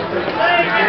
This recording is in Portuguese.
Obrigado.